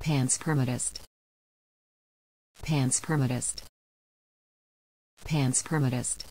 Panspermidist. Panspermidist. Panspermidist.